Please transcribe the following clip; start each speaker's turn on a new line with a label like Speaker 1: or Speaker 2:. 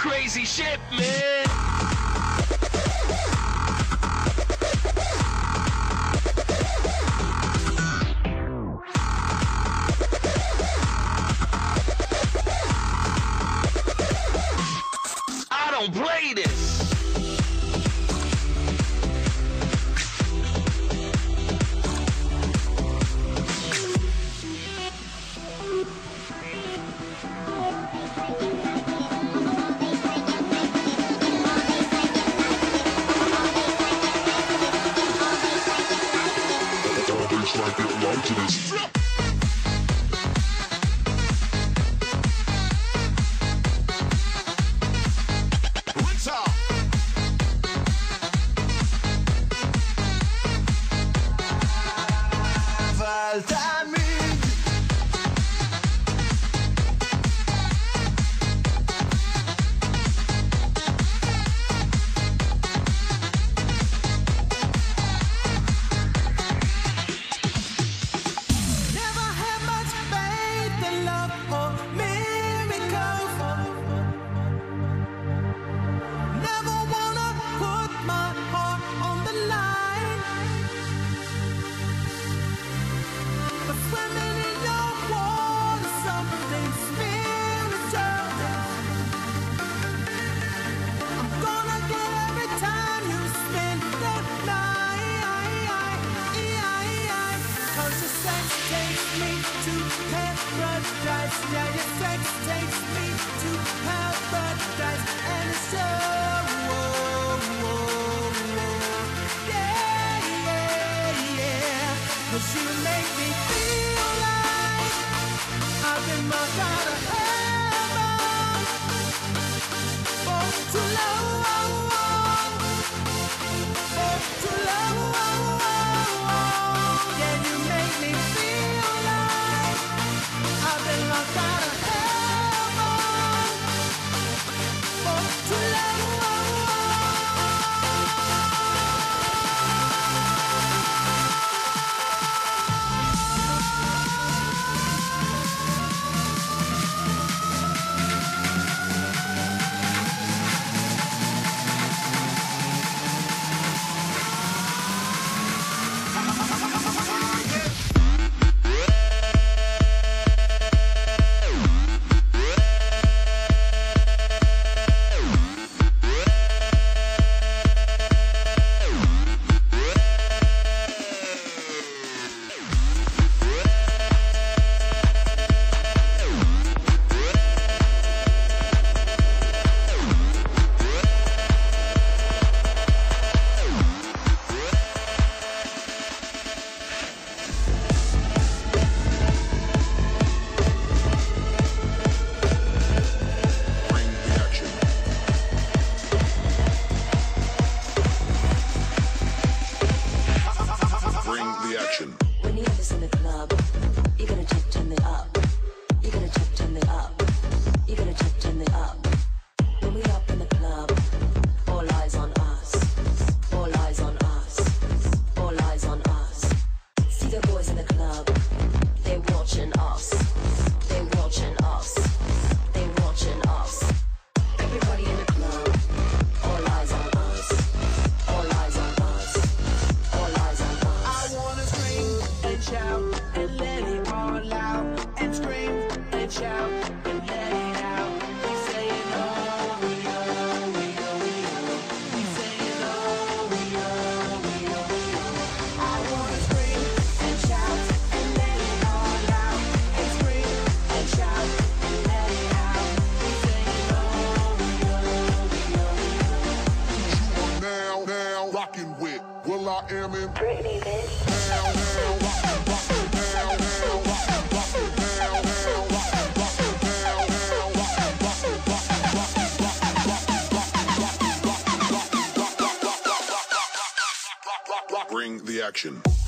Speaker 1: crazy shit, man.
Speaker 2: You make me feel like I've been my out watch out.
Speaker 3: Action.